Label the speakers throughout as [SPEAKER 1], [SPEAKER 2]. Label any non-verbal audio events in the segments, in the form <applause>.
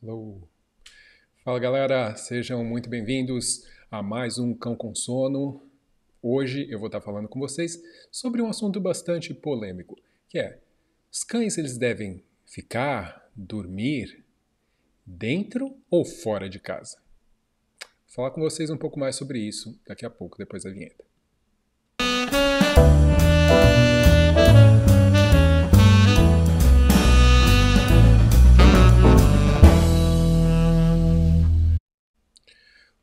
[SPEAKER 1] Hello. Fala galera, sejam muito bem-vindos a mais um Cão com Sono. Hoje eu vou estar falando com vocês sobre um assunto bastante polêmico, que é: os cães eles devem ficar, dormir dentro ou fora de casa? Vou falar com vocês um pouco mais sobre isso daqui a pouco, depois da vinheta.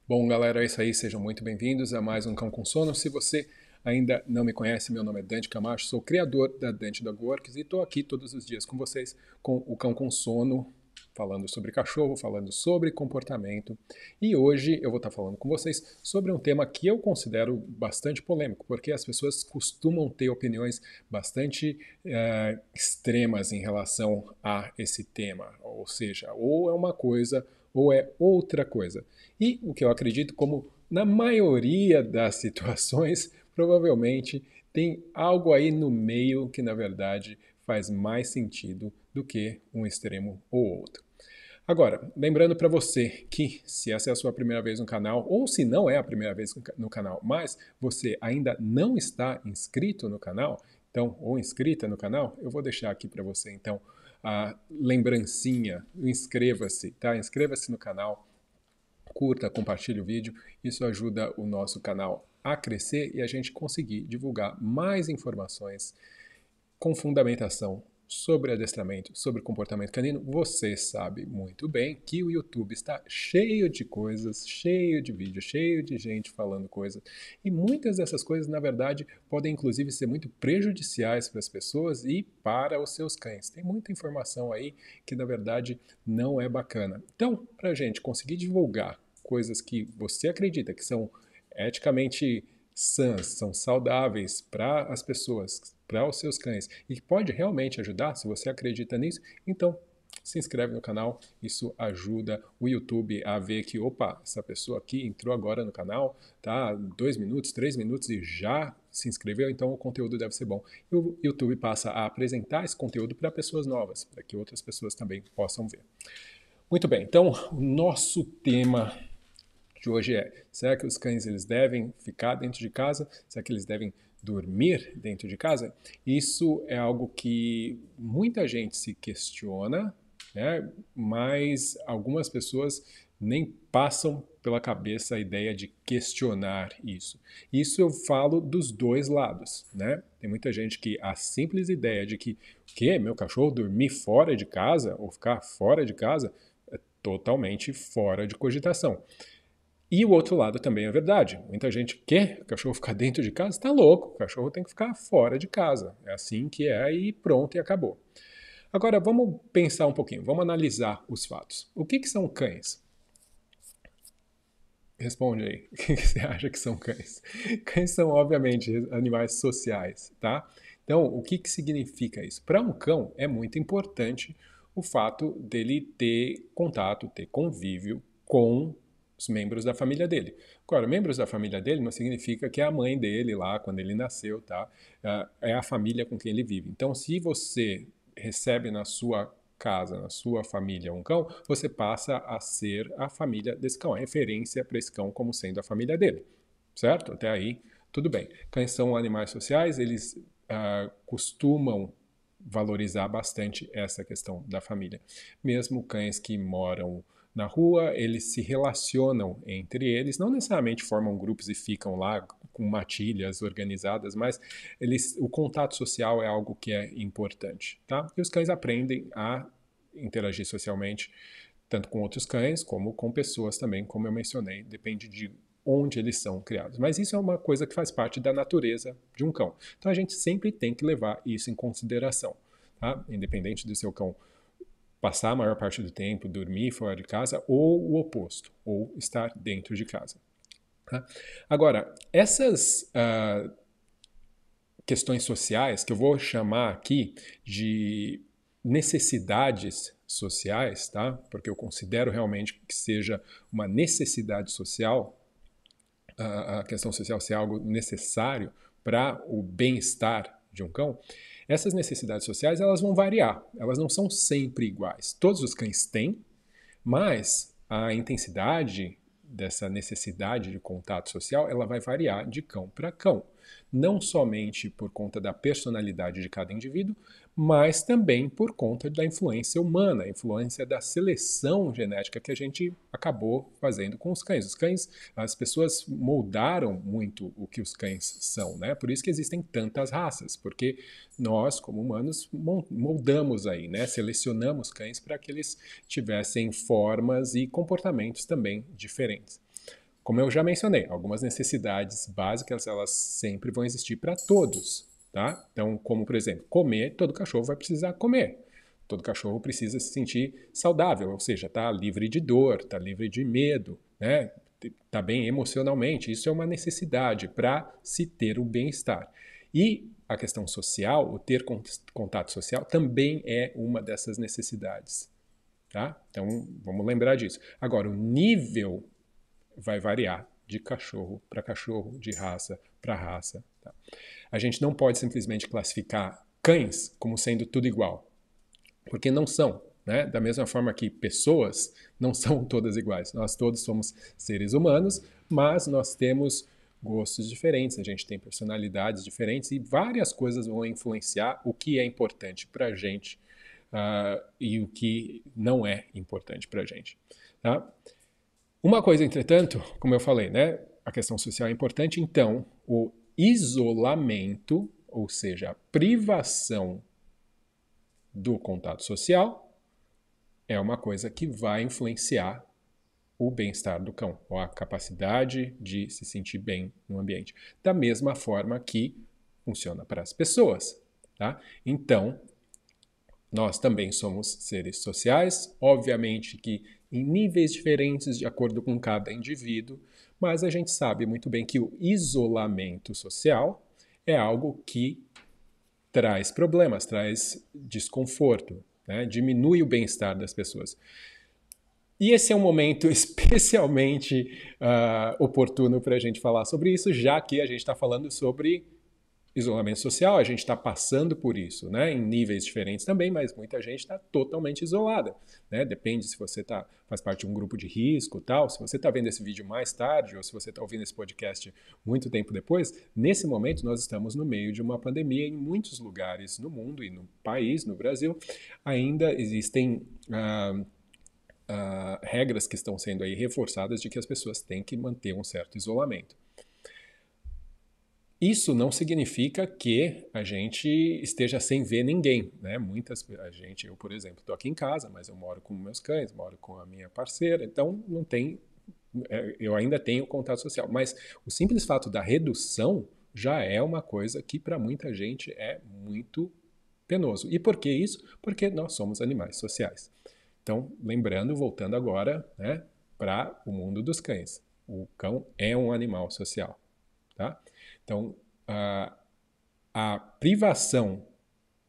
[SPEAKER 1] Bom, galera, é isso aí. Sejam muito bem-vindos a mais um Cão com Sono. Se você ainda não me conhece, meu nome é Dante Camacho, sou criador da Dante Dog Works e estou aqui todos os dias com vocês com o Cão com Sono, falando sobre cachorro, falando sobre comportamento. E hoje eu vou estar falando com vocês sobre um tema que eu considero bastante polêmico, porque as pessoas costumam ter opiniões bastante uh, extremas em relação a esse tema. Ou seja, ou é uma coisa ou é outra coisa. E o que eu acredito, como na maioria das <laughs> situações, provavelmente tem algo aí no meio que na verdade faz mais sentido do que um extremo ou outro. Agora, lembrando para você que se essa é a sua primeira vez no canal, ou se não é a primeira vez no canal, mas você ainda não está inscrito no canal, então, ou inscrita no canal, eu vou deixar aqui para você então a lembrancinha, inscreva-se, tá? Inscreva-se no canal, curta, compartilhe o vídeo, isso ajuda o nosso canal a crescer e a gente conseguir divulgar mais informações com fundamentação sobre adestramento, sobre comportamento canino, você sabe muito bem que o YouTube está cheio de coisas, cheio de vídeos, cheio de gente falando coisas. E muitas dessas coisas, na verdade, podem inclusive ser muito prejudiciais para as pessoas e para os seus cães. Tem muita informação aí que, na verdade, não é bacana. Então, para a gente conseguir divulgar coisas que você acredita que são eticamente sãs, são saudáveis para as pessoas, para os seus cães e que pode realmente ajudar, se você acredita nisso, então se inscreve no canal, isso ajuda o YouTube a ver que, opa, essa pessoa aqui entrou agora no canal, tá? Dois minutos, três minutos e já se inscreveu, então o conteúdo deve ser bom. E o YouTube passa a apresentar esse conteúdo para pessoas novas, para que outras pessoas também possam ver. Muito bem, então o nosso tema de hoje é: será que os cães eles devem ficar dentro de casa? Será que eles devem dormir dentro de casa? Isso é algo que muita gente se questiona, né? mas algumas pessoas nem passam pela cabeça a ideia de questionar isso. Isso eu falo dos dois lados, né? Tem muita gente que a simples ideia de que o que meu cachorro dormir fora de casa ou ficar fora de casa é totalmente fora de cogitação. E o outro lado também é verdade. Muita gente quer o cachorro ficar <laughs> dentro de casa, está louco. O cachorro tem que ficar fora de casa. É assim que é e pronto e acabou. Agora vamos pensar um pouquinho, vamos analisar os fatos. O que, que são cães? Responde aí. <laughs> O que, você acha que são cães? <laughs> Cães são, obviamente, animais sociais, tá? Então, o que, que significa isso? Para um cão é muito importante o fato dele ter contato, ter convívio com os membros da família dele. Agora, membros da família dele não significa que é a mãe dele lá, quando ele nasceu, tá? É a família com quem ele vive. Então, se você recebe na sua casa, na sua família um cão, você passa a ser a família desse cão, a referência para esse cão como sendo a família dele, certo? Até aí, tudo bem. Cães são animais sociais, eles uh, costumam valorizar bastante essa questão da família. Mesmo cães que moram na rua, eles se relacionam entre eles, não necessariamente formam grupos e ficam lá com matilhas organizadas, mas eles, o contato social é algo que é importante, tá? E os cães aprendem a interagir socialmente, tanto com outros cães como com pessoas também, como eu mencionei, depende de onde eles são criados. Mas isso é uma coisa que faz parte da natureza de um cão. Então a gente sempre tem que levar isso em consideração, tá? Independente do seu cão passar a maior parte do tempo, dormir fora de casa, ou o oposto, ou estar dentro de casa. Tá? Agora, essas uh, questões sociais, que eu vou chamar aqui de necessidades sociais, tá? porque eu considero realmente que seja uma necessidade social, uh, a questão social ser algo necessário para o bem-estar de um cão, essas necessidades sociais elas vão variar, elas não são sempre iguais. Todos os cães têm, Mas a intensidade dessa necessidade de contato social, ela vai variar de cão para cão não somente por conta da personalidade de cada indivíduo, mas também por conta da influência humana, a influência da seleção genética que a gente acabou fazendo com os cães. Os cães, as pessoas moldaram muito o que os cães são, né? Por isso que existem tantas raças, porque nós, como humanos, moldamos aí, né? Selecionamos cães para que eles tivessem formas e comportamentos também diferentes. Como eu já mencionei, algumas necessidades básicas elas sempre vão existir para todos, tá? Então, como por exemplo, comer, todo cachorro vai precisar comer. Todo cachorro precisa se sentir saudável, ou seja, tá livre de dor, tá livre de medo, né? Tá bem emocionalmente. Isso é uma necessidade para se ter o bem-estar. E a questão social, o ter contato social, também é uma dessas necessidades. Tá? Então, vamos lembrar disso. Agora, o nível vai variar de cachorro para cachorro, de raça para raça. Tá? A gente não pode simplesmente classificar cães como sendo tudo igual, porque não são. Né? Da mesma forma que pessoas não <laughs> são todas iguais. Nós todos somos seres humanos, mas nós temos gostos diferentes, a gente tem personalidades diferentes e várias coisas vão influenciar o que é importante para a gente uh, e o que não é importante para a gente. Tá? Uma coisa, entretanto, como eu falei, né, a questão social é importante, então o isolamento, ou seja, a privação do contato social, é uma coisa que vai influenciar o bem-estar do cão, ou a capacidade de se sentir bem no ambiente. Da mesma forma que funciona para as pessoas. Tá? Então, nós também somos seres sociais, obviamente que em níveis diferentes de acordo com cada indivíduo, mas a gente sabe muito bem que o isolamento social é algo que traz problemas, traz desconforto, né? diminui o bem-estar das pessoas. E esse é um momento <laughs> especialmente uh, oportuno para a gente falar sobre isso, já que a gente está falando sobre isolamento social, a gente está passando por isso, né? Em níveis diferentes também, mas muita gente está totalmente isolada, né? Depende se você tá, faz parte de um grupo de risco tal. Se você está vendo esse vídeo mais tarde ou se você está ouvindo esse podcast muito tempo depois, nesse momento nós estamos no meio de uma pandemia em muitos lugares no mundo e no país, no Brasil, ainda existem ah, ah, regras que estão sendo aí reforçadas de que as pessoas têm que manter um certo isolamento. Isso não significa que a gente esteja sem ver ninguém, né? Muitas a gente, eu por exemplo, estou aqui em casa, mas eu moro com meus cães, moro com a minha parceira, então não tem, é, eu ainda tenho contato social. Mas o simples fato da redução já é uma coisa que para muita gente é muito penoso. E por que isso? Porque nós somos animais sociais. Então, lembrando, voltando agora, né, para o mundo dos cães. O cão é um animal social, tá? Então, a, a privação,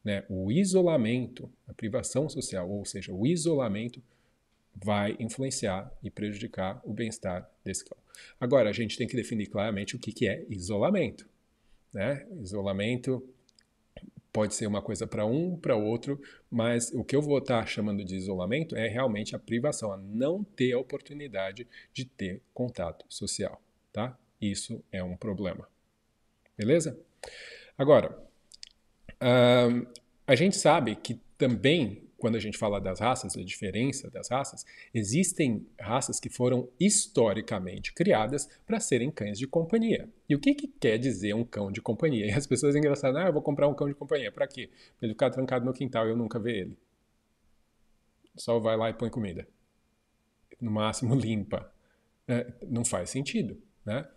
[SPEAKER 1] né, o isolamento, a privação social, ou seja, o isolamento, vai influenciar e prejudicar o bem-estar desse cão. Agora, a gente tem que definir claramente o que, que é isolamento. Né? Isolamento pode ser uma coisa para um, para outro, mas o que eu vou estar tá chamando de isolamento é realmente a privação, a não ter a oportunidade de ter contato social. Tá? Isso é um problema. Beleza? Agora, uh, a gente sabe que também, quando a gente fala das raças, a diferença das raças, existem raças que foram historicamente criadas para serem cães de companhia. E o que, que quer dizer um cão de companhia? E as pessoas engraçadas, ah, eu vou comprar um cão de companhia. Para quê? Para ele ficar trancado no quintal e eu nunca ver ele. Só vai lá e põe comida. No máximo limpa. É, não faz sentido, né?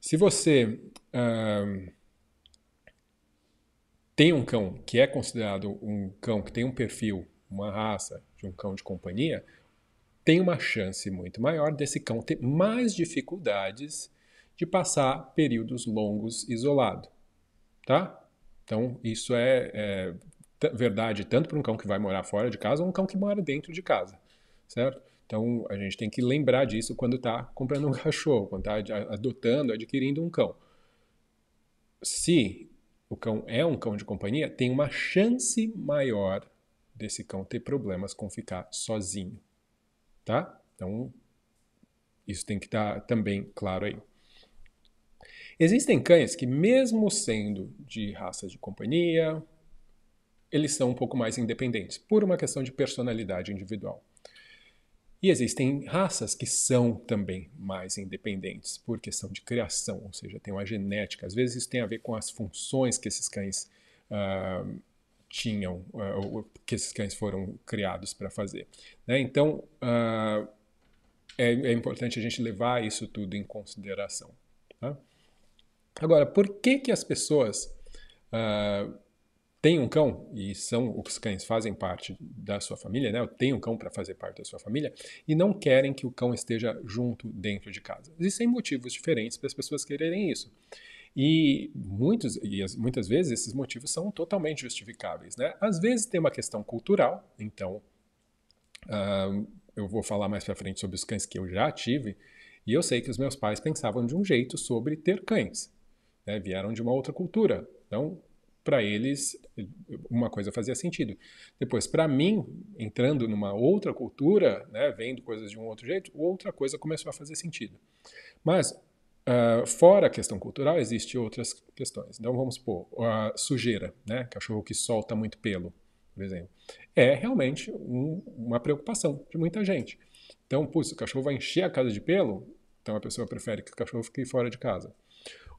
[SPEAKER 1] Se você uh, tem um cão que é considerado um cão que tem um perfil, uma raça de um cão de companhia, tem uma chance muito maior desse cão ter mais dificuldades de passar períodos longos isolado, tá? Então isso é, é verdade tanto para um cão que vai morar fora de casa ou um cão que mora dentro de casa, certo? Então, a gente tem que lembrar disso quando está comprando um <laughs> cachorro, quando está adotando, adquirindo um cão. Se o cão é um cão de companhia, tem uma chance maior desse cão ter problemas com ficar sozinho. tá? Então, isso tem que estar tá também claro aí. Existem cães que, mesmo sendo de raça de companhia, eles são um pouco mais independentes, por uma questão de personalidade individual. E existem raças que são também mais independentes por questão de criação, ou seja, tem uma genética. Às vezes isso tem a ver com as funções que esses cães uh, tinham, uh, que esses cães foram criados para fazer. Né? Então, uh, é, é, importante a gente levar isso tudo em consideração. Tá? Agora, por que, que as pessoas tem um cão, e são os cães fazem parte da sua família, né? Tem um cão para fazer parte da sua família, e não querem que o cão esteja junto dentro de casa. Existem motivos diferentes para as pessoas quererem isso. E, muitos, e as, muitas vezes esses motivos são totalmente justificáveis. Né? Às vezes tem uma questão cultural, então uh, eu vou falar mais para frente sobre os cães que eu já tive, e eu sei que os meus pais pensavam de um jeito sobre ter cães. Né? Vieram de uma outra cultura. Então, para eles uma coisa fazia sentido. Depois, para mim, entrando numa outra cultura, né, vendo coisas de um outro jeito, outra coisa começou a fazer sentido. Mas uh, fora a questão cultural, existem outras questões. Então vamos supor a sujeira, né, cachorro que solta muito pelo, por exemplo, é realmente um, uma preocupação de muita gente. Então, putz, o cachorro vai encher a casa de pelo, então a pessoa prefere que o cachorro fique fora de casa.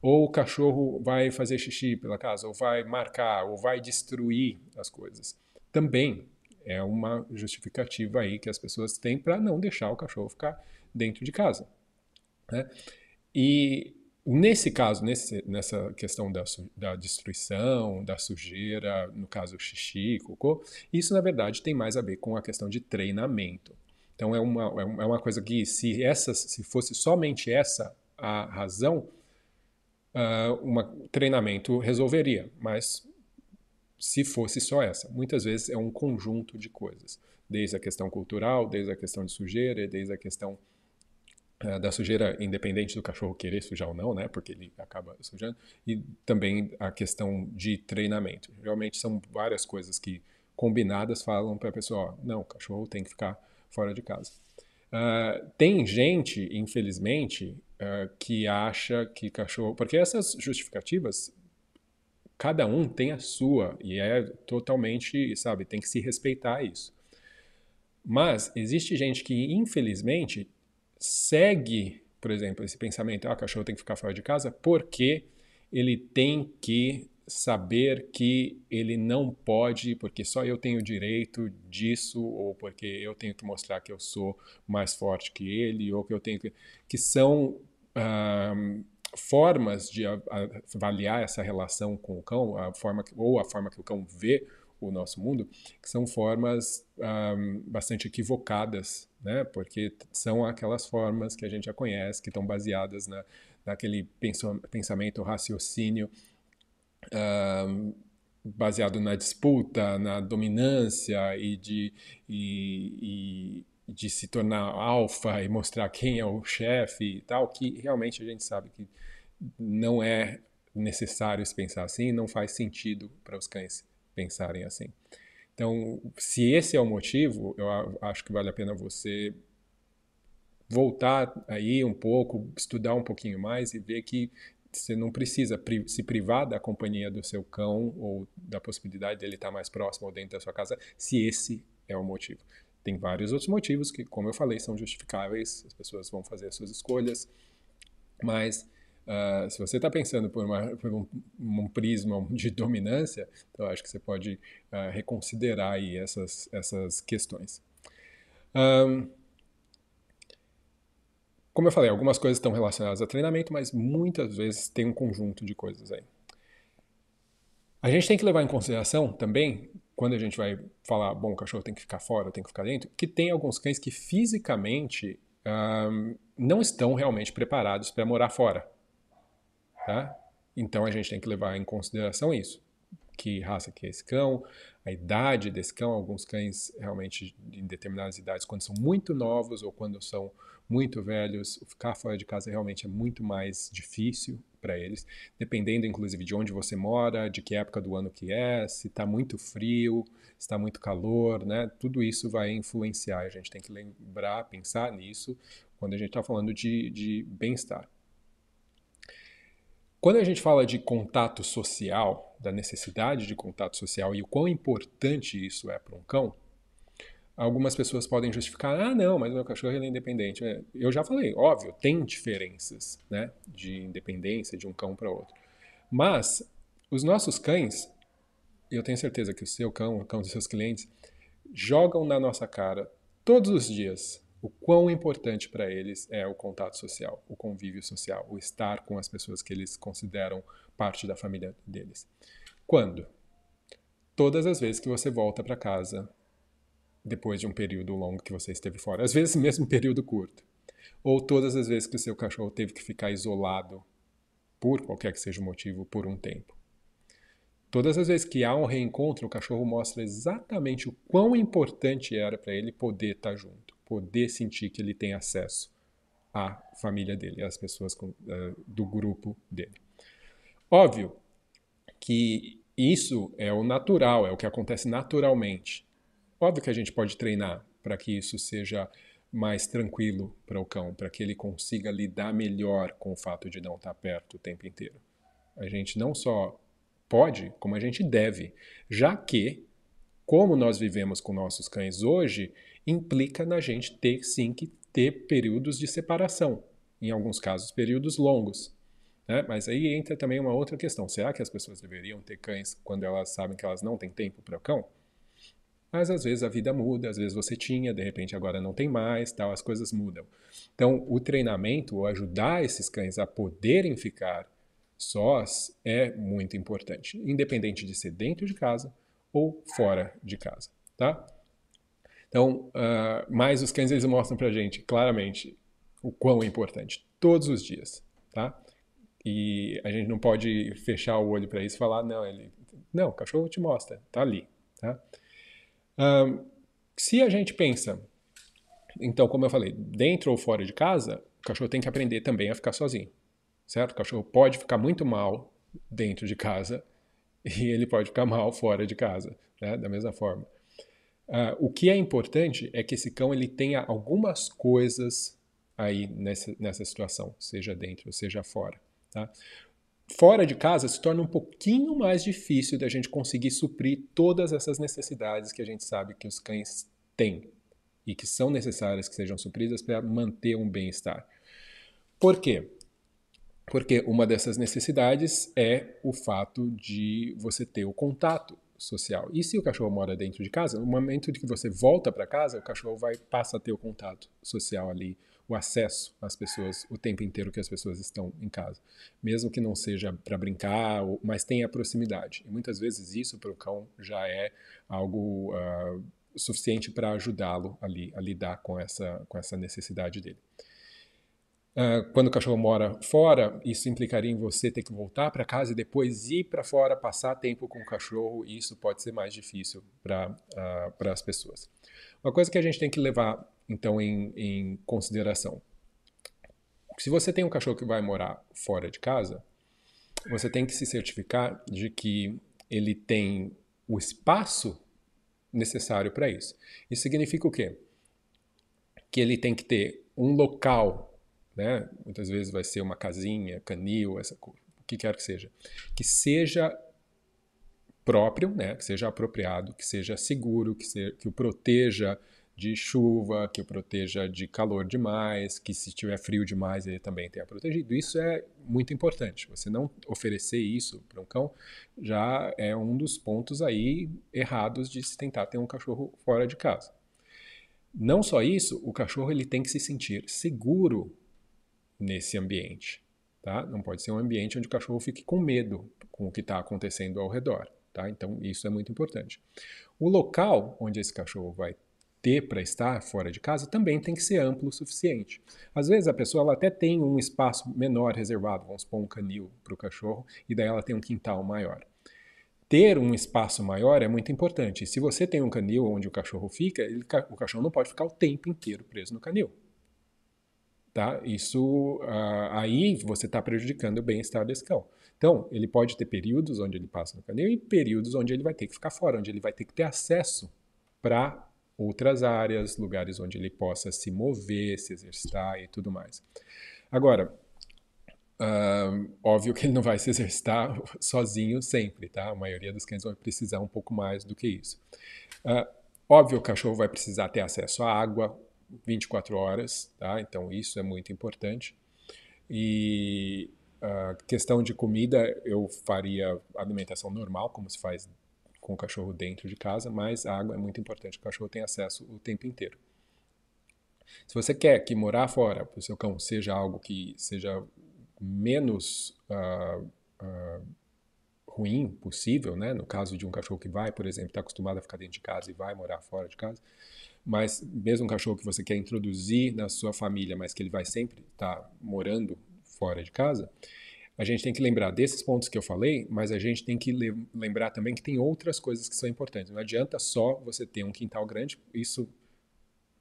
[SPEAKER 1] Ou o cachorro vai fazer xixi pela casa, ou vai marcar, ou vai destruir as coisas. Também é uma justificativa aí que as pessoas têm para não deixar o cachorro ficar dentro de casa. Né? E nesse caso, nesse, nessa questão da, da destruição, da sujeira, no caso xixi, cocô, isso na verdade tem mais a ver com a questão de treinamento. Então é uma, é uma coisa que se, essa, se fosse somente essa a razão, uh, um treinamento resolveria, mas se fosse só essa. Muitas vezes é um conjunto de coisas, desde a questão cultural, desde a questão de sujeira, desde a questão uh, da sujeira independente do cachorro querer sujar ou não, né, porque ele acaba sujando, e também a questão de treinamento. Realmente são várias coisas que combinadas falam para a pessoa, ó, não, o cachorro tem que ficar fora de casa. Uh, tem gente, infelizmente, uh, que acha que cachorro. Porque essas justificativas, cada um tem a sua, e é totalmente, sabe, tem que se respeitar isso. Mas existe gente que, infelizmente, segue, por exemplo, esse pensamento: ah, cachorro tem que ficar fora de casa, porque ele tem que saber que ele não pode, porque só eu tenho direito disso, ou porque eu tenho que mostrar que eu sou mais forte que ele, ou que eu tenho que. que são formas de avaliar essa relação com o cão, a forma que, ou a forma que o cão vê o nosso mundo, que são formas um, bastante equivocadas, né? Porque são aquelas formas que a gente já conhece, que estão baseadas na, naquele pensamento, raciocínio um, baseado na disputa, na dominância e de e, de se tornar alfa e mostrar quem é o chefe e tal, que realmente a gente sabe que não é necessário se pensar assim, não faz sentido para os cães pensarem assim. Então, se esse é o motivo, eu acho que vale a pena você voltar aí um pouco, estudar um pouquinho mais e ver que você não precisa se privar da companhia do seu cão ou da possibilidade dele estar mais próximo ou dentro da sua casa, se esse é o motivo. Tem vários outros motivos que, como eu falei, são justificáveis, as pessoas vão fazer as suas escolhas, mas uh, se você está pensando por, uma, por um, um, prisma de dominância, então acho que você pode uh, reconsiderar aí essas, essas questões. Um, como eu falei, algumas coisas estão relacionadas a treinamento, mas muitas vezes tem um conjunto de coisas aí. A gente tem que levar em consideração também quando a gente vai falar, bom, o cachorro tem que ficar fora, tem que ficar dentro, que tem alguns cães que fisicamente não estão realmente preparados para morar fora. Tá? Então a gente tem que levar em consideração isso. Que raça que é esse cão, a idade desse cão. Alguns cães, realmente, em determinadas idades, quando são muito novos ou quando são muito velhos, ficar fora de casa realmente é muito mais difícil para eles, dependendo, inclusive, de onde você mora, de que época do ano que é, se está muito frio, se está muito calor, né? Tudo isso vai influenciar. A gente tem que lembrar, pensar nisso quando a gente está falando de, de bem-estar. Quando a gente fala de contato social, da necessidade de contato social e o quão importante isso é para um cão, algumas pessoas podem justificar, ah, não, mas meu cachorro é independente. É, eu já falei, óbvio, tem diferenças né, de independência de um cão para outro. Mas os nossos cães, eu tenho certeza que o seu cão, o cão dos seus clientes, jogam na nossa cara todos os dias o quão importante para eles é o contato social, o convívio social, o estar com as pessoas que eles consideram parte da família deles. Quando? Todas as vezes que você volta para casa depois de um período longo que você esteve fora, às vezes mesmo período curto, ou todas as vezes que o seu cachorro teve que ficar isolado por qualquer que seja o motivo por um tempo. Todas as vezes que há um reencontro, o cachorro mostra exatamente o quão importante era para ele poder estar tá junto poder sentir que ele tem acesso à família dele, às pessoas com, uh, do grupo dele. Óbvio que isso é o natural, é o que acontece naturalmente. Óbvio que a gente pode treinar para que isso seja mais tranquilo para o cão, para que ele consiga lidar melhor com o fato de não estar perto o tempo inteiro. A gente não só pode, como a gente deve, já que, como nós vivemos com nossos cães hoje, implica na gente ter sim que ter períodos de separação, em alguns casos períodos longos. Né? Mas aí entra também uma outra questão: será que as pessoas deveriam ter cães quando elas sabem que elas não têm tempo para o cão? Mas às vezes a vida muda, às vezes você tinha, de repente agora não tem mais, tal, as coisas mudam. Então, o treinamento, ou ajudar esses cães a poderem ficar sós, é muito importante, independente de ser dentro de casa ou fora de casa, tá? Então, uh, mas os cães eles mostram para a gente claramente o quão é importante, todos os dias, tá? E a gente não pode fechar o olho para isso e falar, não, ele, não, o cachorro te mostra, tá ali, tá? Se a gente pensa, então, como eu falei, dentro ou fora de casa, o cachorro tem que aprender também a ficar sozinho, certo? O cachorro pode ficar muito mal dentro de casa <laughs> e ele pode ficar mal fora de casa, né? da mesma forma. Uh, o que é importante é que esse cão ele tenha algumas coisas aí nessa, nessa situação, seja dentro seja fora. Tá? Fora de casa se torna um pouquinho mais difícil da gente conseguir suprir todas essas necessidades que a gente sabe que os cães têm e que são necessárias que sejam supridas para manter um bem-estar. Por quê? Porque uma dessas necessidades é o fato de você ter o contato social. E se o cachorro mora dentro de casa, no momento de que você volta para casa, o cachorro vai passa a ter o contato social ali, o acesso às pessoas o tempo inteiro que as pessoas estão em casa, mesmo que não seja para brincar, mas tem a proximidade. E muitas vezes isso para o cão já é algo uh, suficiente para ajudá-lo ali a lidar com essa com essa necessidade dele. Uh, quando o cachorro mora fora, isso implicaria em você ter que voltar para casa e depois ir para fora, passar tempo com o cachorro, e isso pode ser mais difícil para uh, as pessoas. Uma coisa que a gente tem que levar, então, em, em consideração: se você tem um cachorro que vai morar fora de casa, você tem que se certificar de que ele tem o espaço necessário para isso. Isso significa o quê? Que ele tem que ter um local né? Muitas vezes vai ser uma casinha, canil, essa, o que quer que seja, que seja próprio, né? Que seja apropriado, que seja seguro, que, que o proteja de chuva, que o proteja de calor demais, que se tiver frio demais ele também tenha protegido. Isso é muito importante. Você não oferecer isso para um cão já é um dos pontos aí errados de se tentar ter um cachorro fora de casa. Não só isso, o cachorro ele tem que se sentir seguro nesse ambiente. Tá? Não pode ser um ambiente onde o cachorro fique com medo com o que está acontecendo ao redor. Tá? Então, isso é muito importante. O local onde esse cachorro vai ter para estar fora de casa também tem que ser amplo o suficiente. Às vezes a pessoa ela até tem um espaço menor reservado, vamos supor um canil para o cachorro, e daí ela tem um quintal maior. ter um espaço maior é muito importante. Se você tem um canil onde o cachorro fica, ele, o cachorro não pode ficar o tempo inteiro preso no canil. Tá? Isso uh, aí você está prejudicando o bem-estar desse cão. Então, ele pode ter períodos onde ele passa no canil e períodos onde ele vai ter que ficar fora, onde ele vai ter que ter acesso para outras áreas, lugares onde ele possa se mover, se exercitar e tudo mais. Agora, uh, óbvio que ele não vai se exercitar <laughs> sozinho sempre, tá? A maioria dos cães vai precisar um pouco mais do que isso. Uh, óbvio, o cachorro vai precisar ter acesso à água 24 horas, tá? Então isso é muito importante. E a questão de comida, eu faria alimentação normal, como se faz com o cachorro dentro de casa, mas a água é muito importante, o cachorro tem acesso o tempo inteiro. Se você quer que morar fora para o seu cão seja algo que seja menos uh, uh, ruim possível, né? no caso de um cachorro que vai, por exemplo, está acostumado a ficar dentro de casa e vai morar fora de casa, mas mesmo um cachorro que você quer introduzir na sua família, mas que ele vai sempre estar tá morando fora de casa, a gente tem que lembrar desses pontos que eu falei, mas a gente tem que lembrar também que tem outras coisas que são importantes. Não adianta só você ter um quintal grande, isso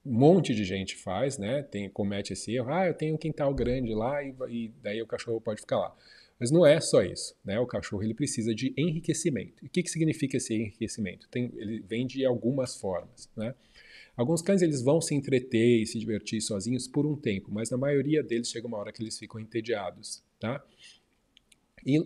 [SPEAKER 1] um monte de gente faz, né? Tem, comete esse erro. Ah, eu tenho um quintal grande lá e, e daí o cachorro pode ficar lá. Mas não é só isso, né? O cachorro ele precisa de enriquecimento. E o que, que significa esse enriquecimento? Tem, ele vem de algumas formas, né? Alguns cães eles vão se entreter e se divertir sozinhos por um tempo, mas na maioria deles chega uma hora que eles ficam entediados, tá? E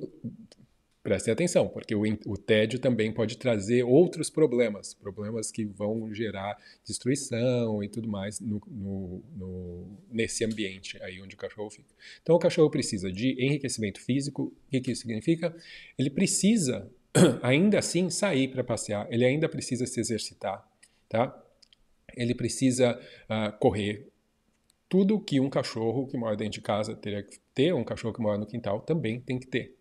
[SPEAKER 1] prestem atenção, porque o, o, tédio também pode trazer outros problemas, problemas que vão gerar destruição e tudo mais no, no, no, nesse ambiente aí onde o cachorro fica. Então o cachorro precisa de enriquecimento físico. O que, isso significa? Ele precisa <clears throat> ainda assim sair para passear, ele ainda precisa se exercitar, tá? Ele precisa uh, correr. Tudo que um cachorro que mora dentro de casa teria que ter, um cachorro que mora no quintal também tem que ter.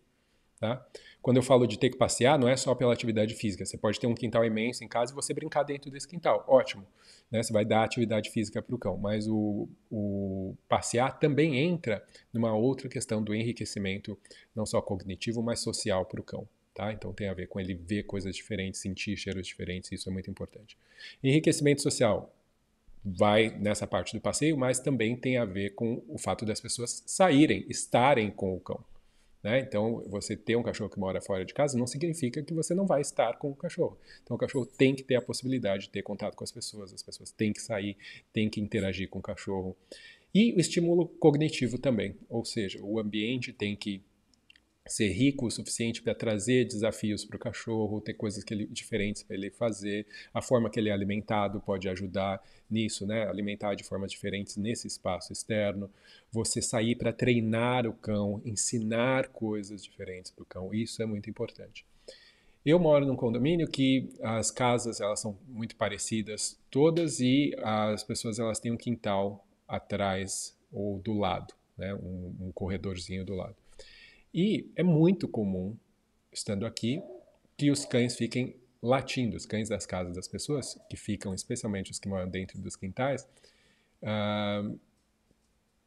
[SPEAKER 1] Tá? Quando eu falo de ter que passear, não é só pela atividade física. Você pode ter um quintal imenso em casa e você brincar dentro desse quintal. Ótimo. Né? Você vai dar atividade física para o cão. Mas o, o passear também entra numa outra questão do enriquecimento, não só cognitivo, mas social para o cão. Tá? Então tem a ver com ele ver coisas diferentes, sentir cheiros diferentes, isso é muito importante. Enriquecimento social vai nessa parte do passeio, mas também tem a ver com o fato das pessoas saírem, estarem com o cão. Né? Então, você ter um cachorro que mora fora de casa não significa que você não vai estar com o cachorro. Então, o cachorro tem que ter a possibilidade de ter contato com as pessoas, as pessoas têm que sair, têm que interagir com o cachorro. E o estímulo cognitivo também, ou seja, o ambiente tem que ser rico o suficiente para trazer desafios para o cachorro, ter coisas ele, diferentes para ele fazer, a forma que ele é alimentado pode ajudar nisso, né? Alimentar de formas diferentes nesse espaço externo, você sair para treinar o cão, ensinar coisas diferentes para o cão, isso é muito importante. Eu moro num condomínio que as casas elas são muito parecidas todas e as pessoas elas têm um quintal atrás ou do lado, né? um, um corredorzinho do lado. E é muito comum, estando aqui, que os cães fiquem latindo, os cães das casas das pessoas, que ficam, especialmente os que moram dentro dos quintais, uh,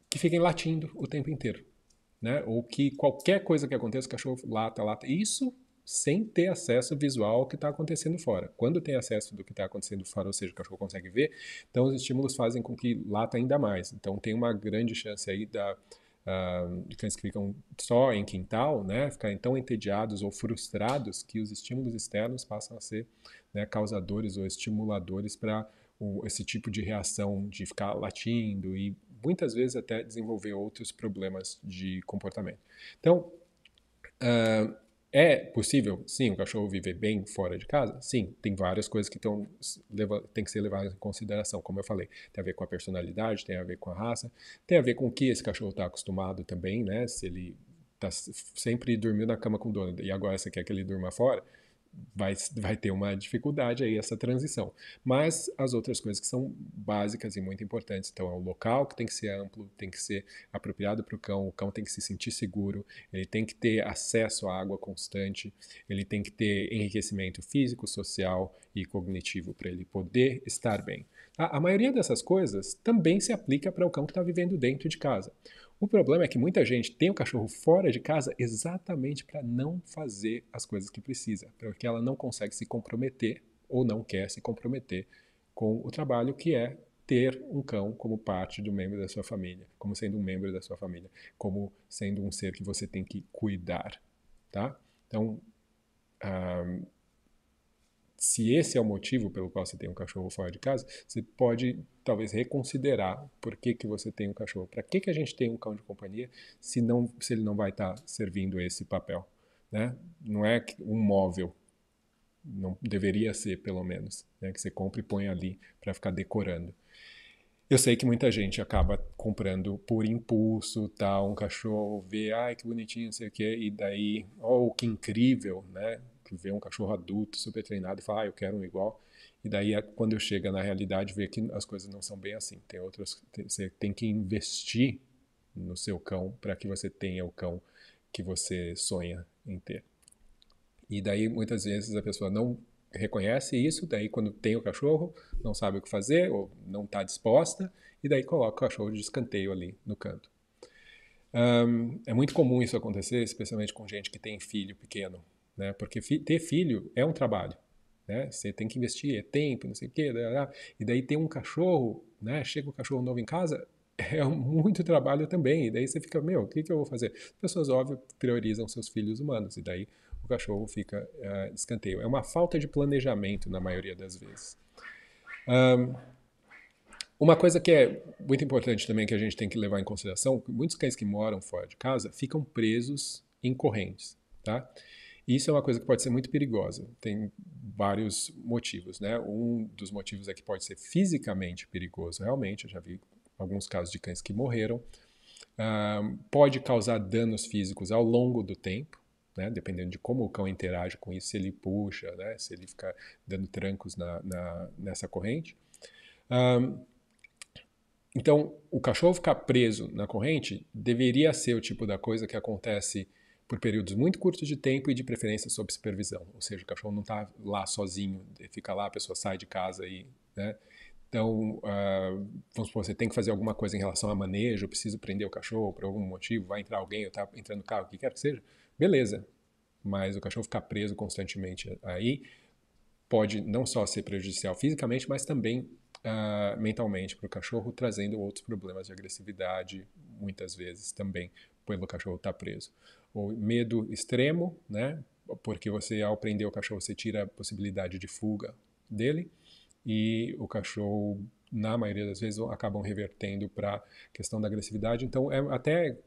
[SPEAKER 1] que fiquem latindo o tempo inteiro. Né? Ou que qualquer coisa que aconteça, o cachorro lata, lata. Isso sem ter acesso visual ao que está acontecendo fora. Quando tem acesso do que está acontecendo fora, ou seja, o cachorro consegue ver, então os estímulos fazem com que lata ainda mais. Então tem uma grande chance aí da, uh, cães que ficam só em quintal, né, ficarem tão entediados ou frustrados que os estímulos externos passam a ser né, causadores ou estimuladores para esse tipo de reação de ficar latindo e muitas vezes até desenvolver outros problemas de comportamento. Então, uh, é possível, sim, o cachorro viver bem fora de casa? Sim, tem várias coisas que tão, tem que ser levadas em consideração, como eu falei. Tem a ver com a personalidade, tem a ver com a raça, tem a ver com o que esse cachorro está acostumado também, né? Se ele tá, sempre dormiu na cama com o dono e agora você quer que ele durma fora, vai, vai ter uma dificuldade aí essa transição. Mas as outras coisas que são básicas e muito importantes, então é o local que tem que ser amplo, tem que ser apropriado para o cão, o cão tem que se sentir seguro, ele tem que ter acesso à água constante, ele tem que ter enriquecimento físico, social e cognitivo para ele poder estar bem. A, a maioria dessas coisas também se aplica para o cão que está vivendo dentro de casa. O problema é que muita gente tem o cachorro fora de casa exatamente para não fazer as coisas que precisa, porque ela não consegue se comprometer ou não quer se comprometer com o trabalho que é ter um cão como parte do membro da sua família, como sendo um membro da sua família, como sendo um ser que você tem que cuidar, tá? Então, um, se esse é o motivo pelo qual você tem um cachorro fora de casa, você pode talvez reconsiderar por que, que você tem um cachorro. Para que, que a gente tem um cão de companhia se, não, se ele não vai estar tá servindo esse papel? Né? Não é um móvel, não deveria ser pelo menos, né? que você compra e põe ali para ficar decorando. Eu sei que muita gente acaba comprando por impulso, tá? Um cachorro vê, ai que bonitinho, não sei o quê, e daí, oh, que incrível, né? Vê um cachorro adulto, super treinado e fala, ah, eu quero um igual. E daí, é quando eu chego na realidade, vê que as coisas não são bem assim. Tem outras, você tem que investir no seu cão para que você tenha o cão que você sonha em ter. E daí, muitas vezes, a pessoa não reconhece isso, daí quando tem o cachorro, não sabe o que fazer, ou não está disposta, e daí coloca o cachorro de escanteio ali no canto. Um, é muito comum isso acontecer, especialmente com gente que tem filho pequeno né? Porque fi ter filho é um trabalho, né? Você tem que investir, é tempo, não sei o quê, e daí tem um cachorro, né? Chega um cachorro novo em casa, <laughs> é muito trabalho também, e daí você fica, meu, o que, que eu vou fazer? As pessoas, óbvio, priorizam seus filhos humanos, e daí o cachorro fica uh, escanteio. É uma falta de planejamento na maioria das vezes. Um, uma coisa que é muito importante também que a gente tem que levar em consideração, muitos cães que moram fora de casa ficam presos em correntes, tá? Isso é uma coisa que pode ser muito perigosa. Tem vários motivos, né? Um dos motivos é que pode ser fisicamente perigoso, realmente. Eu já vi alguns casos de cães que morreram. Uh, pode causar danos físicos ao longo do tempo, né? Dependendo de como o cão interage com isso, se ele puxa, né? Se ele fica dando trancos na, na nessa corrente. Uh, então, o cachorro ficar preso na corrente deveria ser o tipo da coisa que acontece por períodos muito curtos de tempo e de preferência sob supervisão. Ou seja, o cachorro não está lá sozinho, fica lá, a pessoa sai de casa e, né? Então, uh, vamos supor, você tem que fazer alguma coisa em relação a manejo, preciso prender o cachorro por algum motivo, vai entrar alguém, eu está entrando no carro, o que quer que seja, beleza. Mas o cachorro ficar preso constantemente aí pode não só ser prejudicial fisicamente, mas também uh, mentalmente para o cachorro, trazendo outros problemas de agressividade, muitas vezes também, pelo cachorro estar tá preso ou medo extremo, né? Porque você, ao prender o cachorro, você tira a possibilidade de fuga dele e o cachorro, na maioria das vezes, acabam revertendo para questão da agressividade. Então, é até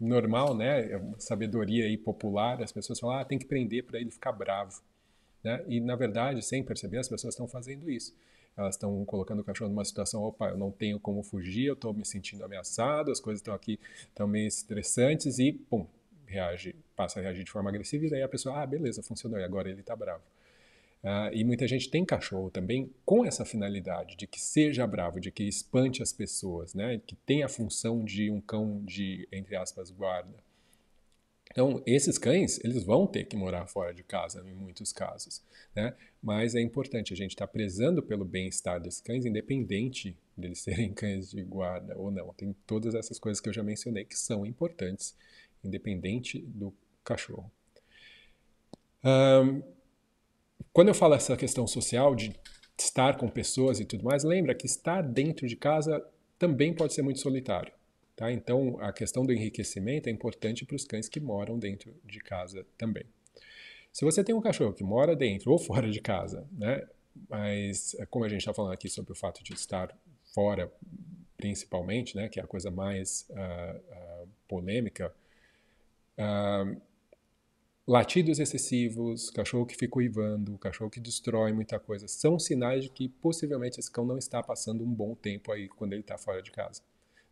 [SPEAKER 1] normal, né? É uma sabedoria aí popular, as pessoas falam, ah, tem que prender para ele ficar bravo. Né? E, na verdade, sem perceber, as pessoas estão fazendo isso. Elas estão colocando o cachorro numa situação, opa, eu não tenho como fugir, eu estou me sentindo ameaçado, as coisas estão aqui, estão meio estressantes e, pum, reage, passa a reagir de forma agressiva e daí a pessoa, ah, beleza, funcionou, e agora ele está bravo. Uh, e muita gente tem cachorro também com essa finalidade de que seja bravo, de que espante as pessoas, né? Que tem a função de um cão de, entre aspas, guarda. Então, esses cães, eles vão ter que morar fora de casa em muitos casos, né? Mas é importante a gente estar tá prezando pelo bem-estar desses cães, independente deles <laughs> serem cães de guarda ou não. Tem todas essas coisas que eu já mencionei que são importantes independente do cachorro. Um, quando eu falo essa questão social de estar com pessoas e tudo mais, lembra que estar dentro de casa também pode ser muito solitário. Tá? Então, a questão do enriquecimento é importante para os cães que moram dentro de casa também. Se você tem um cachorro que mora dentro ou fora de casa, né? mas como a gente está falando aqui sobre o fato de estar fora, principalmente, né? que é a coisa mais uh, uh, polêmica, Uh, latidos excessivos, cachorro que fica uivando, cachorro que destrói muita coisa, são sinais de que possivelmente esse cão não está passando um bom tempo aí quando ele está fora de casa,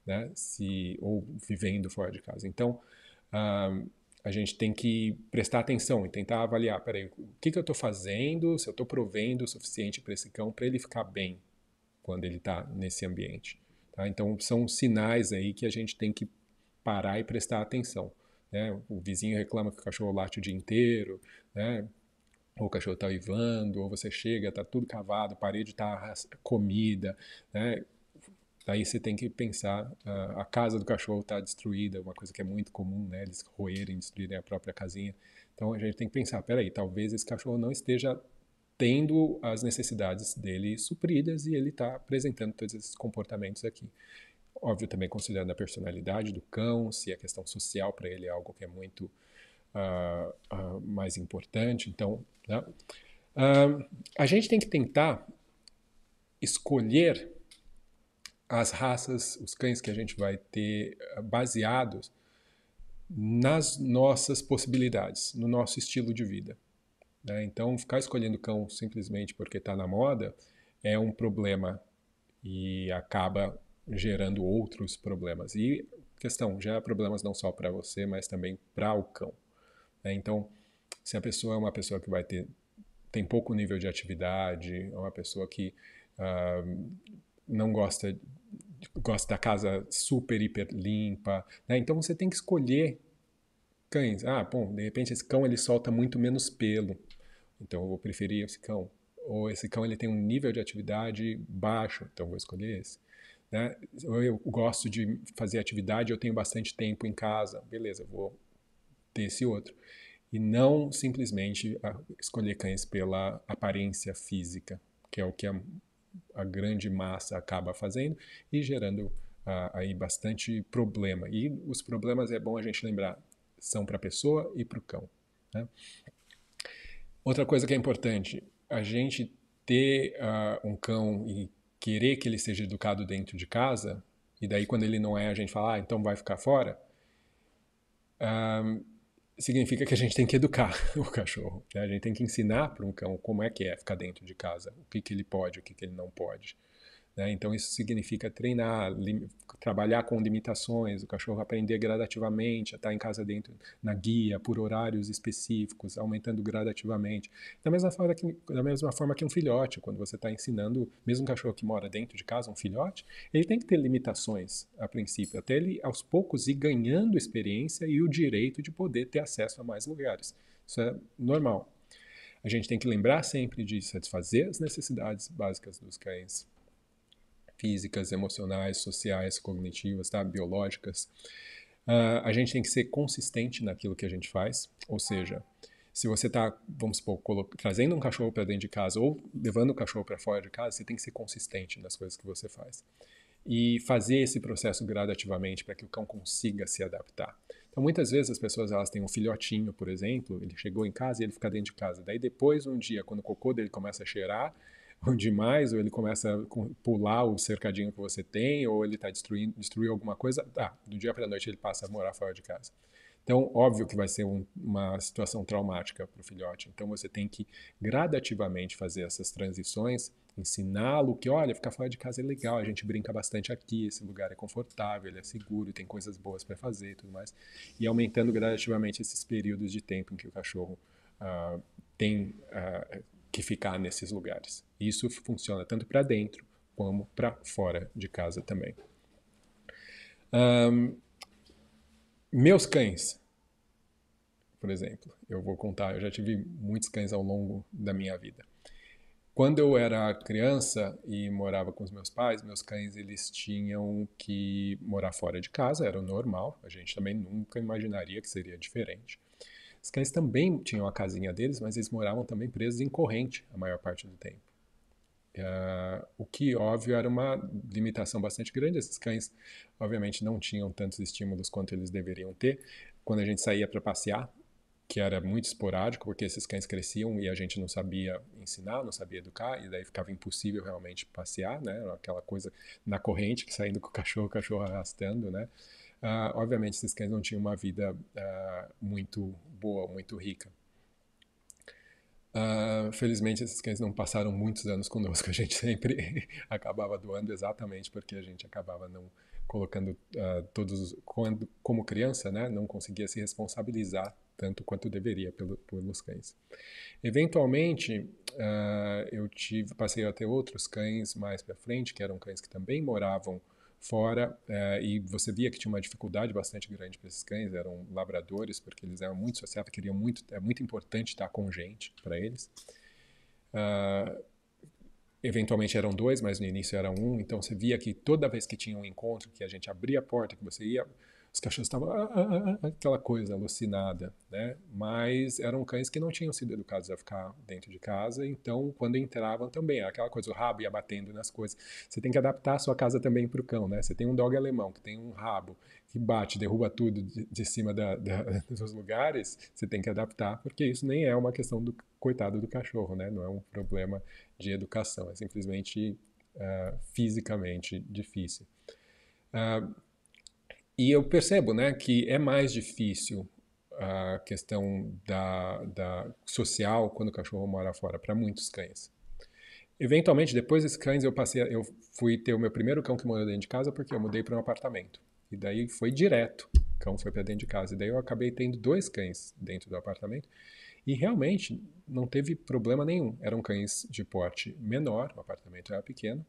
[SPEAKER 1] né? Se, ou vivendo fora de casa. Então, uh, a gente tem que prestar atenção e tentar avaliar, peraí, o que, que eu estou fazendo, se eu estou provendo o suficiente para esse cão para ele ficar bem quando ele está nesse ambiente. Tá? Então, são sinais aí que a gente tem que parar e prestar atenção. Né? O vizinho reclama que o cachorro late o dia inteiro, né? ou o cachorro está uivando, ou você chega, está tudo cavado, a parede está comida, né? Daí você tem que pensar, uh, a casa do cachorro está destruída, uma coisa que é muito comum, né? Eles roerem, destruírem a própria casinha. Então a gente tem que pensar, peraí, talvez esse cachorro não esteja tendo as necessidades dele supridas e ele está apresentando todos esses comportamentos aqui. Óbvio, também considerando a personalidade do cão, se a questão social para ele é algo que é muito uh, uh, mais importante. Então, né? uh, a gente tem que tentar escolher as raças, os cães que a gente vai ter baseados nas nossas possibilidades, no nosso estilo de vida. Né? Então, ficar escolhendo cão simplesmente porque está na moda é um problema e acaba gerando outros problemas. E questão, gera problemas não só para você, mas também para o cão. Né? Então, se a pessoa é uma pessoa que vai ter tem pouco nível de atividade, é uma pessoa que uh, não gosta gosta da casa super hiper limpa, né? então você tem que escolher cães. Ah, bom, de repente esse cão ele solta muito menos pelo. Então eu vou preferir esse cão. Ou esse cão ele tem um nível de atividade baixo, então eu vou escolher esse. Né? Ou eu gosto de fazer atividade, eu tenho bastante tempo em casa, beleza, vou ter esse outro. E não simplesmente escolher cães pela aparência física, que é o que a, a grande massa acaba fazendo e gerando uh, aí bastante problema. E os problemas é bom a gente lembrar, são para a pessoa e para o cão. Né? Outra coisa que é importante, a gente ter uh, um cão e querer que ele seja educado dentro de casa, e daí quando ele não é, a gente fala, ah, então vai ficar fora, uh, significa que a gente tem que educar <laughs> o cachorro. Né? A gente tem que ensinar para um cão como é que é ficar dentro de casa, o que, que ele pode, o que, que ele não pode. Né? Então, isso significa treinar, trabalhar com limitações, o cachorro aprender gradativamente a estar em casa dentro, na guia, por horários específicos, aumentando gradativamente. Da mesma forma que, da mesma forma que um filhote, quando você está ensinando, mesmo um cachorro que mora dentro de casa, um filhote, ele tem que ter limitações a princípio, até ele aos poucos ir ganhando experiência e o direito de poder ter acesso a mais lugares. Isso é normal. A gente tem que lembrar sempre de satisfazer as necessidades básicas dos cães físicas, emocionais, sociais, cognitivas, tá? biológicas. Uh, a gente tem que ser consistente naquilo que a gente faz, ou seja, se você está, vamos supor, trazendo um cachorro para dentro de casa ou levando o cachorro para fora de casa, você tem que ser consistente nas coisas que você faz. E fazer esse processo gradativamente para que o cão consiga se adaptar. Então, muitas vezes as pessoas elas têm um filhotinho, por exemplo, ele chegou em casa e ele fica dentro de casa. Daí depois, um dia, quando o cocô dele começa a cheirar, <laughs> demais, ou ele começa a pular o cercadinho que você tem, ou ele está destruindo destruir alguma coisa, ah, do dia para a noite ele passa a morar fora de casa. Então, óbvio que vai ser um, uma situação traumática para o filhote. Então, você tem que gradativamente fazer essas transições, ensiná-lo que, olha, ficar fora de casa é legal, a gente brinca bastante aqui, esse lugar é confortável, ele é seguro, tem coisas boas para fazer e tudo mais. E aumentando gradativamente esses períodos de tempo em que o cachorro uh, tem, uh, que ficar nesses lugares. Isso funciona tanto para dentro como para fora de casa também. Um, meus cães, por exemplo, eu vou contar, eu já tive muitos cães ao longo da minha vida. Quando eu era criança e morava com os meus pais, meus cães eles tinham que morar fora de casa, era normal. A gente também nunca imaginaria que seria diferente. Os cães também tinham a casinha deles, mas eles moravam também presos em corrente a maior parte do tempo. Uh, o que, óbvio, era uma limitação bastante grande. Esses cães, obviamente, não tinham tantos estímulos quanto eles deveriam ter. Quando a gente saía para passear, que era muito esporádico, porque esses cães cresciam e a gente não sabia ensinar, não sabia educar, e daí ficava impossível realmente passear, né? Aquela coisa na corrente, que saindo com o cachorro, o cachorro arrastando, né? Uh, obviamente, esses cães não tinham uma vida uh, muito boa, muito rica. Uh, felizmente, esses cães não passaram muitos anos conosco. <laughs> A gente sempre <laughs> acabava doando exatamente porque a gente acabava não colocando todos, quando, como criança, né, não conseguia se responsabilizar tanto quanto deveria pelo, pelos cães. Eventualmente, eu tive, passei a ter outros cães mais para frente, que eram cães que também moravam fora é, e você via que tinha uma dificuldade bastante grande para esses cães eram labradores porque eles eram muito sociáveis queriam muito é muito importante estar com gente para eles. Uh, eventualmente eram dois, mas no início era um, então você via que toda vez que tinha um encontro, que a gente abria a porta, que você ia os cachorros estavam ah, ah, ah, aquela coisa alucinada, né? Mas eram cães que não tinham sido educados a ficar dentro de casa, então quando entravam também, aquela coisa, o rabo ia batendo nas coisas. Você tem que adaptar a sua casa também para o cão, né? Você tem um dog alemão que tem um rabo que bate, derruba tudo de, de cima da, da, <laughs> dos lugares, você tem que adaptar, porque isso nem é uma questão do coitado do cachorro, né? Não é um problema de educação, é simplesmente uh, fisicamente difícil. Uh, e eu percebo né, que é mais difícil a questão da, da social quando o cachorro mora fora, para muitos cães. Eventualmente, depois desses cães, eu passei, eu fui ter o meu primeiro cão que morou dentro de casa porque eu mudei para um apartamento. E daí foi direto, o cão foi para dentro de casa. E daí eu acabei tendo dois cães dentro do apartamento. E realmente não teve problema nenhum. Eram cães de porte menor, o apartamento era pequeno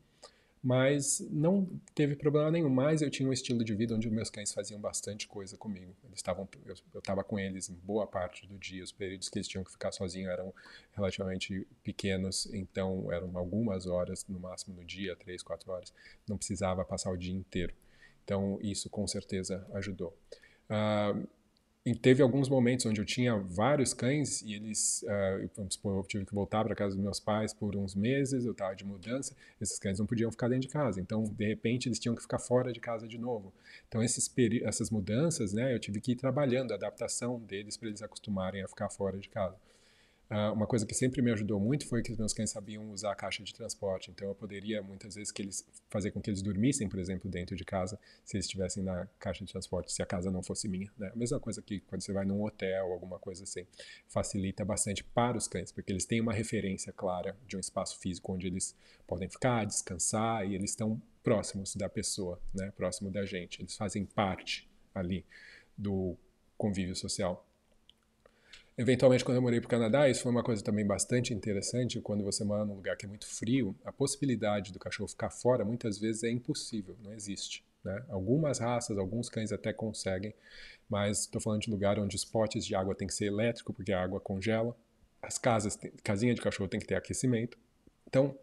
[SPEAKER 1] mas não teve problema nenhum. Mas eu tinha um estilo de vida onde meus cães faziam bastante coisa comigo. Eles estavam, eu estava com eles boa parte do dia. Os períodos que eles tinham que ficar sozinhos eram relativamente pequenos, então eram algumas horas no máximo no dia, três, quatro horas. Não precisava passar o dia inteiro. Então isso com certeza ajudou. Uh, e teve alguns momentos onde eu tinha vários cães e eles, uh, supor, eu tive que voltar para casa dos meus pais por uns meses, eu estava de mudança, esses cães não podiam ficar dentro de casa, então de repente eles tinham que ficar fora de casa de novo. Então esses essas mudanças, né, eu tive que ir trabalhando a adaptação deles para eles acostumarem a ficar fora de casa. Uh, uma coisa que sempre me ajudou muito foi que os meus cães sabiam usar a caixa de transporte. Então eu poderia muitas vezes que eles fazer com que eles dormissem, por exemplo, dentro de casa, se eles estivessem na caixa de transporte, se a casa não fosse minha. Né? A mesma coisa que quando você vai num hotel, alguma coisa assim, facilita bastante para os cães, porque eles têm uma referência clara de um espaço físico onde eles podem ficar, descansar e eles estão próximos da pessoa, né? próximo da gente. Eles fazem parte ali do convívio social. Eventualmente, quando eu morei para o Canadá, isso foi uma coisa também bastante interessante. Quando você mora num lugar que é muito frio, a possibilidade do cachorro ficar fora muitas vezes é impossível, não existe. Né? Algumas raças, alguns cães até conseguem, mas estou falando de lugar onde os potes de água tem que ser elétrico, porque a água congela. As casas, casinha de cachorro tem que ter aquecimento. Então,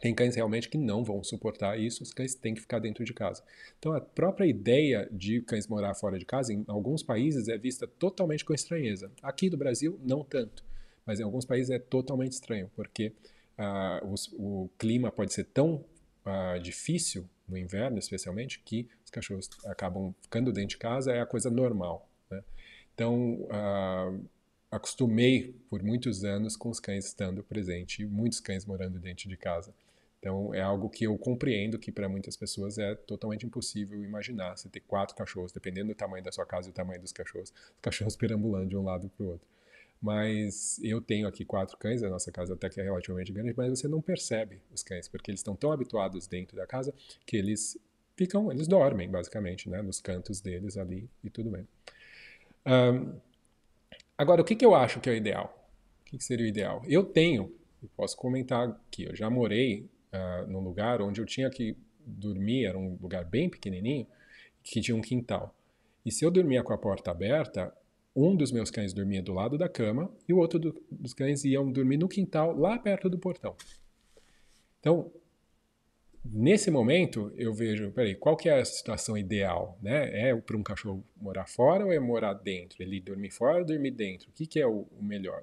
[SPEAKER 1] tem cães realmente que não vão suportar isso, os cães têm que ficar dentro de casa. Então, a própria ideia de cães morar fora de casa, em alguns países, é vista totalmente com estranheza. Aqui do Brasil, não tanto, mas em alguns países é totalmente estranho, porque uh, os, o clima pode ser tão uh, difícil, no inverno especialmente, que os cachorros acabam ficando dentro de casa, é a coisa normal. Né? Então, uh, acostumei por muitos anos com os cães estando presente, muitos cães morando dentro de casa. Então é algo que eu compreendo que para muitas pessoas é totalmente impossível imaginar você ter quatro cachorros, dependendo do tamanho da sua casa e do tamanho dos cachorros, os cachorros <laughs> perambulando de um lado para o outro. Mas eu tenho aqui quatro cães, a nossa casa até que é relativamente grande, mas você não percebe os cães, porque eles estão tão habituados dentro da casa que eles ficam, eles dormem basicamente, né, nos cantos deles ali e tudo bem. Um, agora, o que, que eu acho que é o ideal? O que, que seria o ideal? Eu tenho, eu posso comentar aqui, eu já morei uh, num lugar onde eu tinha que dormir, era um lugar bem pequenininho, que tinha um quintal. E se eu dormia com a porta aberta, um dos meus cães dormia do lado da cama e o outro do, dos cães iam dormir no quintal, lá perto do portão. Então, nesse momento, eu vejo, peraí, qual que é a situação ideal? Né? É para um cachorro morar fora ou é morar dentro? Ele dormir fora ou dormir dentro? O que, que é o, o melhor?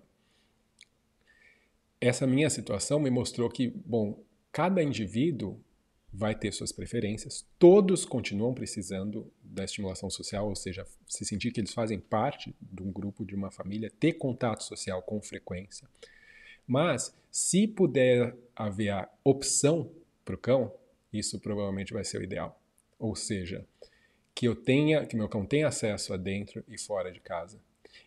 [SPEAKER 1] Essa minha situação me mostrou que, bom, Cada indivíduo vai ter suas preferências, todos continuam precisando da estimulação social, ou seja, se sentir que eles fazem parte de um grupo, de uma família, ter contato social com frequência. Mas, se puder haver a opção para o cão, isso provavelmente vai ser o ideal. Ou seja, que eu tenha, que meu cão tenha acesso a dentro e fora de casa.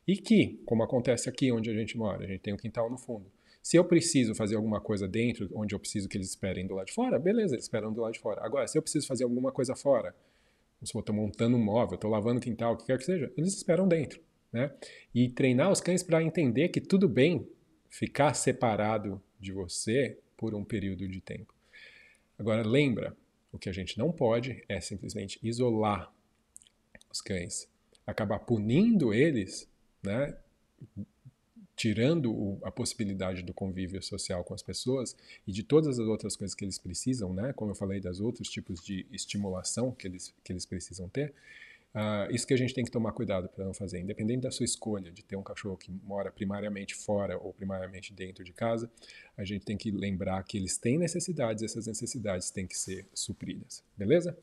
[SPEAKER 1] E que, como acontece aqui onde a gente mora, a gente tem um quintal no fundo. Se eu preciso fazer alguma coisa dentro, onde eu preciso que eles esperem do lado de fora, beleza, eles esperam do lado de fora. Agora, se eu preciso fazer alguma coisa fora, se eu estou montando um móvel, estou lavando quintal, o que quer que seja, eles esperam dentro. Né? E treinar os cães para entender que tudo bem ficar separado de você por um período de tempo. Agora, lembra, o que a gente não pode é simplesmente isolar os cães, acabar punindo eles, né? Tirando o, a possibilidade do convívio social com as pessoas e de todas as outras coisas que eles precisam, né? Como eu falei das outros tipos de estimulação que eles, que eles precisam ter, uh, isso que a gente tem que tomar cuidado para não fazer. Independente da sua escolha de ter um cachorro que mora primariamente fora ou primariamente dentro de casa, a gente tem que lembrar que eles têm necessidades, e essas necessidades têm que ser supridas, beleza?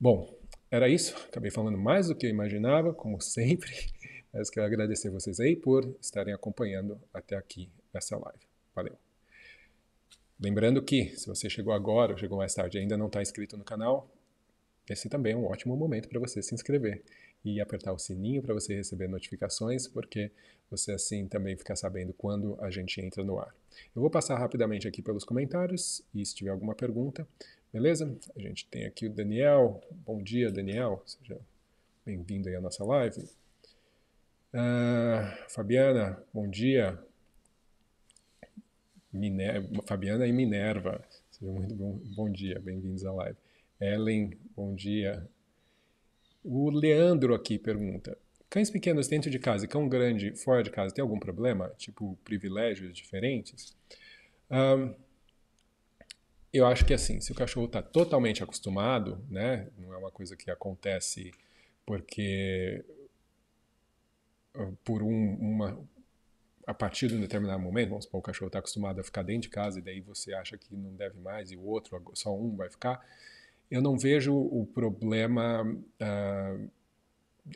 [SPEAKER 1] Bom, era isso. Acabei falando mais do que eu imaginava, como <laughs> sempre. Mas quero agradecer vocês aí por estarem acompanhando até aqui essa live. Valeu. Lembrando que, se você chegou agora ou chegou mais tarde e ainda não está inscrito no canal, esse também é um ótimo momento para você se inscrever e apertar o sininho para você receber notificações, porque você assim também fica sabendo quando a gente entra no ar. Eu vou passar rapidamente aqui pelos comentários e se tiver alguma pergunta, beleza? A gente tem aqui o Daniel. Bom dia, Daniel. Seja bem-vindo aí à nossa live. Uh, Fabiana, bom dia. Minerva, Fabiana e Minerva, seja muito bom, bom dia, bem-vindos à live. Ellen, bom dia. O Leandro aqui pergunta: cães pequenos dentro de casa e cão grande fora de casa tem algum problema? Tipo, privilégios diferentes? Um, eu acho que assim, se o cachorro está totalmente acostumado, né, não é uma coisa que acontece porque por um, uma a partir de um determinado momento, vamos supor, o cachorro está acostumado a ficar dentro de casa e daí você acha que não deve mais e o outro, só um vai ficar, eu não vejo o problema uh,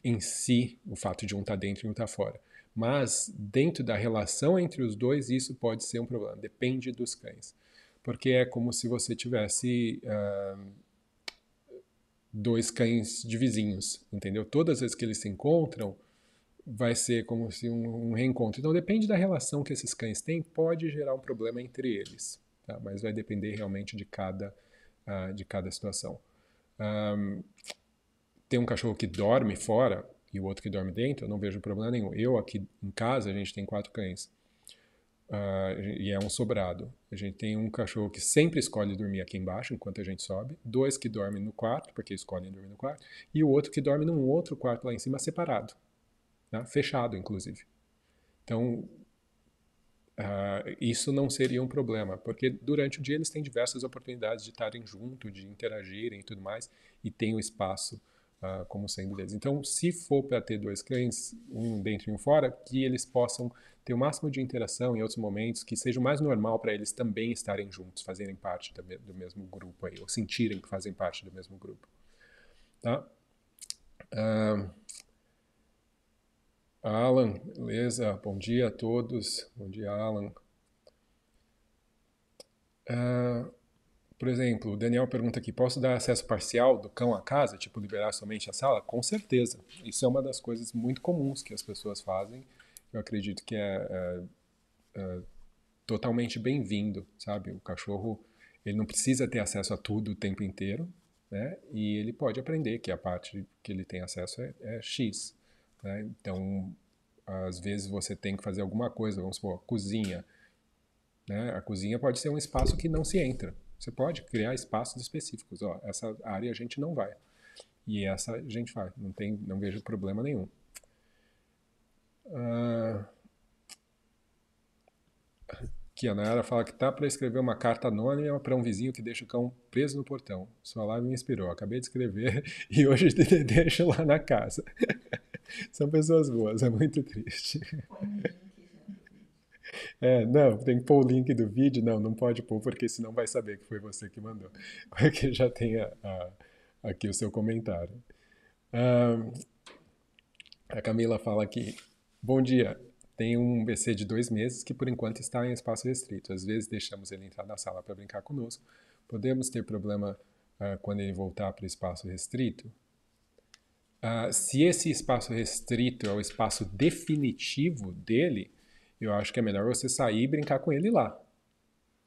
[SPEAKER 1] em si, o fato de um estar tá dentro e um estar tá fora. Mas dentro da relação entre os dois, isso pode ser um problema. Depende dos cães. Porque é como se você tivesse uh, dois cães de vizinhos, entendeu? Todas as vezes que eles se encontram, vai ser como se um, um, reencontro. Então depende da relação que esses cães têm, pode gerar um problema entre eles, tá? mas vai depender realmente de cada, uh, de cada situação. Um, tem um cachorro que dorme fora e o outro que dorme dentro, eu não vejo problema nenhum. Eu aqui em casa, a gente tem quatro cães. Uh, e é um sobrado. A gente tem um cachorro que sempre escolhe dormir aqui embaixo enquanto a gente sobe, dois que dormem no quarto, porque escolhem dormir no quarto, e o outro que dorme num outro quarto lá em cima separado né? fechado, inclusive. Então, uh, isso não seria um problema, porque durante o dia eles têm diversas oportunidades de estarem junto, de interagirem e tudo mais, e tem o espaço uh, como sendo deles. Então, se for para ter dois cães, um dentro e um fora, que eles possam ter o máximo de interação em outros momentos, que seja mais normal para eles também estarem juntos, fazerem parte do, do mesmo grupo aí, ou sentirem que fazem parte do mesmo grupo. Tá? Uh, Alan, beleza? Bom dia a todos. Bom dia, Alan. Uh, por exemplo, o Daniel pergunta aqui: posso dar acesso parcial do cão à casa, tipo liberar somente a sala? Com certeza. Isso é uma das coisas muito comuns que as pessoas fazem. Eu acredito que é, é, é totalmente bem-vindo, sabe? O cachorro ele não precisa ter acesso a tudo o tempo inteiro, né? E ele pode aprender que a parte que ele tem acesso é, é X. Né? Então, às vezes você tem que fazer alguma coisa, vamos supor, cozinha. Né? A cozinha pode ser um espaço que não se entra. Você pode criar espaços específicos. Ó, essa área a gente não vai. E essa a gente vai. Não, tem, não vejo problema nenhum. Uh, aqui a Nayara fala que tá para escrever uma carta anônima para um vizinho que deixa o cão preso no portão. Sua live me inspirou. Acabei de escrever <laughs> e hoje <laughs> deixo lá na casa. São pessoas boas, é muito triste. É, não, tem que pôr o link do vídeo. Não, não pode pôr, porque senão vai saber que foi você que mandou. Porque já tem a, a, aqui o seu comentário. Um, a Camila fala aqui: Bom dia. Tem um BC de dois meses que por enquanto está em espaço restrito. Às vezes deixamos ele entrar na sala para brincar conosco. Podemos ter problema uh, quando ele voltar para o espaço restrito? Uh, se esse espaço restrito é o espaço definitivo dele, eu acho que é melhor você sair e brincar com ele lá.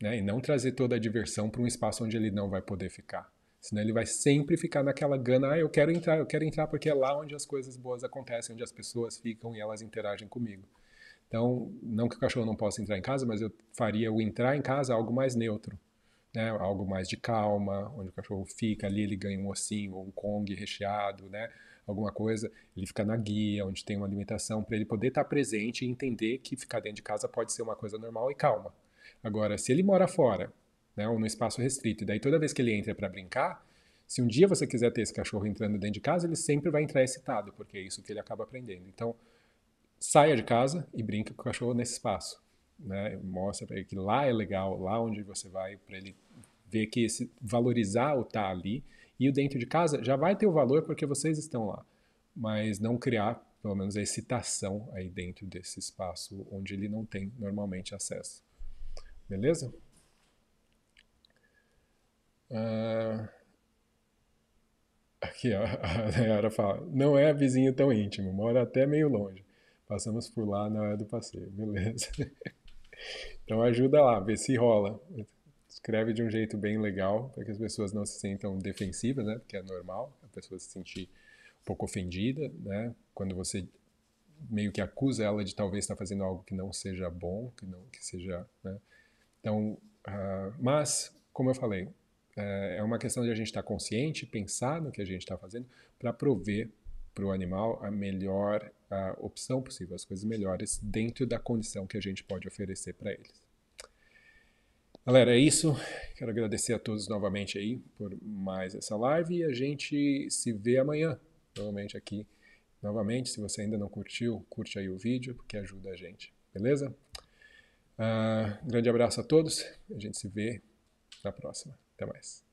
[SPEAKER 1] Né? E não trazer toda a diversão para um espaço onde ele não vai poder ficar. Senão ele vai sempre ficar naquela gana, ah, eu quero entrar, eu quero entrar porque é lá onde as coisas boas acontecem, onde as pessoas ficam e elas interagem comigo. Então, não que o cachorro não possa entrar em casa, mas eu faria o entrar em casa algo mais neutro né, algo mais de calma, onde o cachorro fica ali, ele ganha um ossinho ou um Kong recheado, né, alguma coisa, ele fica na guia, onde tem uma limitação, para ele poder estar presente e entender que ficar dentro de casa pode ser uma coisa normal e calma. Agora, se ele mora fora, né, ou no espaço restrito, e daí toda vez que ele entra para brincar, se um dia você quiser ter esse cachorro entrando dentro de casa, ele sempre vai entrar excitado, porque é isso que ele acaba aprendendo. Então, saia de casa e brinque com o cachorro nesse espaço. Né? Mostra para ele que lá é legal, lá onde você vai, para ele ver que esse valorizar o estar tá ali e o dentro de casa já vai ter o valor porque vocês estão lá, mas não criar pelo menos a excitação aí dentro desse espaço onde ele não tem normalmente acesso. Beleza? Uh... Aqui, ó, <laughs> a Nayara fala, não é vizinho tão íntimo, mora até meio longe. Passamos por lá na hora do passeio, beleza. <laughs> então ajuda lá, vê se rola. Escreve de um jeito bem legal, para que as pessoas não se sintam defensivas, né? Porque é normal a pessoa se sentir um pouco ofendida, né? Quando você meio que acusa ela de talvez estar fazendo algo que não seja bom, que não que seja, né? Então, uh, mas como eu falei, é uma questão de a gente estar consciente, pensar no que a gente está fazendo para prover para o animal a melhor a opção possível, as coisas melhores dentro da condição que a gente pode oferecer para eles. Galera, é isso. Quero agradecer a todos novamente aí por mais essa live e a gente se vê amanhã, provavelmente aqui novamente. Se você ainda não curtiu, curte aí o vídeo, porque ajuda a gente, beleza? Uh, grande abraço a todos, a gente se vê na próxima. Até mais.